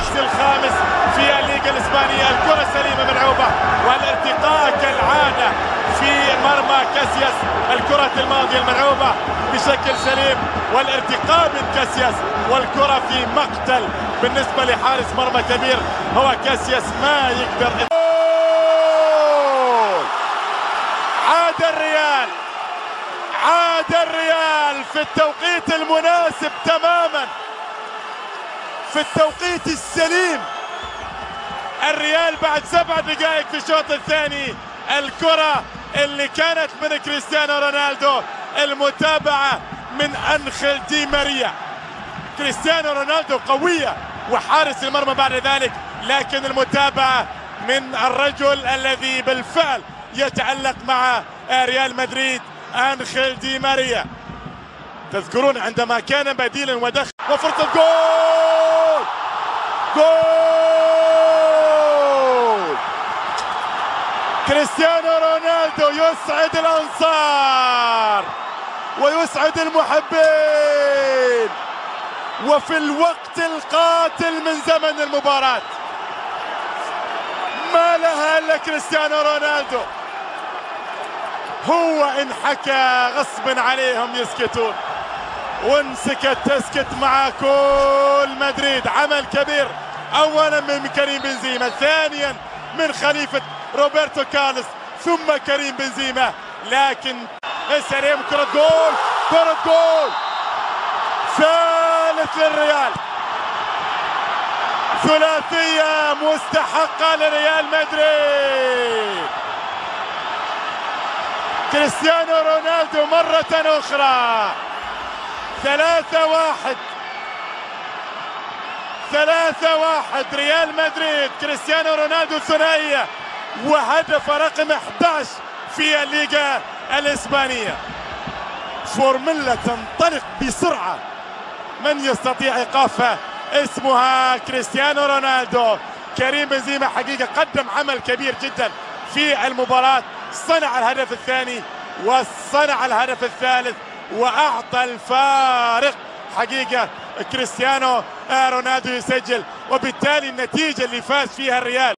الكشت الخامس في الليغا الإسبانية الكرة سليمة من عوبة والارتقاء كالعادة في مرمى كاسياس الكرة الماضية الملعوبة بشكل سليم والارتقاء من كاسياس والكرة في مقتل بالنسبة لحارس مرمى كبير هو كاسياس ما يقدر عاد الريال عاد الريال في التوقيت المناسب تماما. في التوقيت السليم. الريال بعد سبع دقائق في الشوط الثاني. الكرة اللي كانت من كريستيانو رونالدو المتابعة من أنخل دي ماريا. كريستيانو رونالدو قوية وحارس المرمى بعد ذلك لكن المتابعة من الرجل الذي بالفعل يتعلق مع ريال مدريد أنخل دي ماريا. تذكرون عندما كان بديلا ودخل وفرصة جول! جول! كريستيانو رونالدو يسعد الأنصار ويسعد المحبين! وفي الوقت القاتل من زمن المباراة! ما لها إلا كريستيانو رونالدو! هو إن حكى غصب عليهم يسكتون! وان سكت تسكت مع كل مدريد. عمل كبير. اولا من كريم بنزيما ثانيا من خليفة روبرتو كارلوس ثم كريم بنزيما. لكن سليم كرة جول كرة جول. ثالث للريال. ثلاثية مستحقة لريال مدريد. كريستيانو رونالدو مرة أخرى. ثلاثة واحد. ثلاثة واحد. ريال مدريد كريستيانو رونالدو ثنائية وهدف رقم 11 في الليغا الإسبانية. فورمولا تنطلق بسرعة. من يستطيع إيقافها اسمها كريستيانو رونالدو؟ كريم بنزيما حقيقة قدم عمل كبير جدا في المباراة. صنع الهدف الثاني وصنع الهدف الثالث. وأعطى الفارق. حقيقة كريستيانو رونالدو يسجل وبالتالي النتيجة اللي فاز فيها الريال.